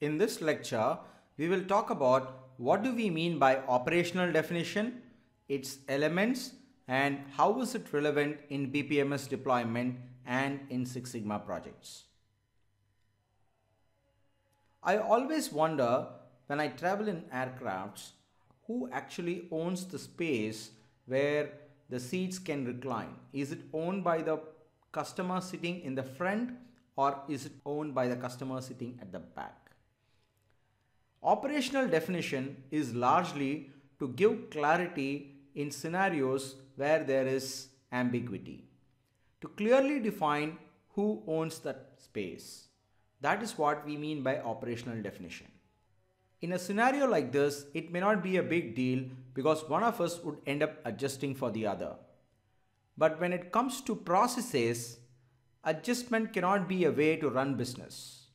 In this lecture, we will talk about what do we mean by operational definition, its elements, and how is it relevant in BPMS deployment and in Six Sigma projects. I always wonder when I travel in aircrafts who actually owns the space where the seats can recline. Is it owned by the customer sitting in the front or is it owned by the customer sitting at the back? Operational definition is largely to give clarity in scenarios where there is ambiguity. To clearly define who owns that space. That is what we mean by operational definition. In a scenario like this, it may not be a big deal because one of us would end up adjusting for the other. But when it comes to processes, adjustment cannot be a way to run business.